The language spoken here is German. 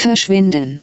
verschwinden.